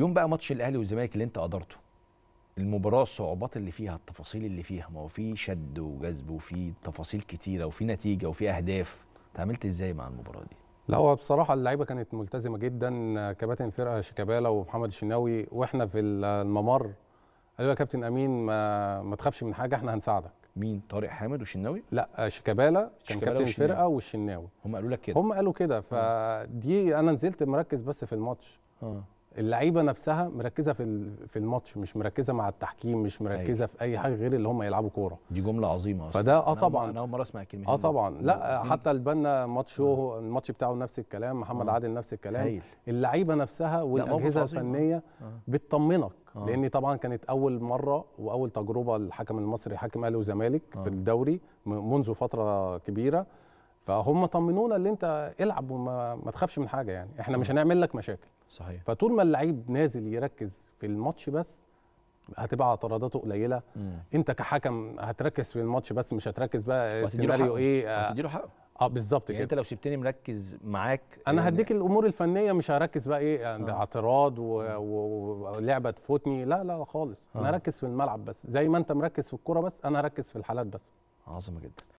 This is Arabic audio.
يوم بقى ماتش الأهلي والزمالك اللي أنت قدرته المباراة الصعوبات اللي فيها التفاصيل اللي فيها ما هو في شد وجذب وفي تفاصيل كتيرة وفي نتيجة وفي أهداف اتعاملت إزاي مع المباراة دي؟ لا هو بصراحة اللعيبة كانت ملتزمة جدا كباتن الفرقة شيكابالا ومحمد الشناوي وإحنا في الممر. قالوا يا كابتن أمين ما, ما تخافش من حاجة إحنا هنساعدك. مين؟ طارق حامد والشناوي؟ لا شيكابالا كان كابتن. الفرقة والشناوي. هم قالوا لك كده؟ هم قالوا كده فدي أنا نزلت مركز بس في الماتش. آه. اللعيبة نفسها مركزة في في الماتش مش مركزة مع التحكيم مش مركزة في أي حاجة غير اللي هم يلعبوا كورة دي جملة عظيمة أصلا فده آه طبعا أنا أول مرة أسمع الكلمتين آه. طبعا لا مم. حتى البنا ماتشه الماتش بتاعه نفس الكلام محمد آه. عادل نفس الكلام هايل اللعيبة نفسها والأجهزة عظيم، آه. الفنية آه. بتطمنك آه. لأن طبعا كانت أول مرة وأول تجربة للحكم المصري حاكم أهلي وزمالك آه. في الدوري منذ فترة كبيرة فهم طمنونا اللي انت العب وما ما تخافش من حاجة يعني. إحنا مش هنعمل لك مشاكل. صحيح. فطول ما اللعيب نازل يركز في الماتش بس هتبقى اعتراضاته قليلة. مم. انت كحكم هتركز في الماتش بس مش هتركز بقى السيناريو. إيه آه, هتديله حقه. آه بالظبط يعني كده. انت لو سبتني مركز معاك أنا يعني هديك الأمور الفنية مش هركز بقى إيه آه. اعتراض و- ولعبة تفوتني. لا لا خالص. آه. أنا هركز في الملعب بس. زي ما أنت مركز في الكورة بس أنا هركز في الحالات بس. عظمة جدا.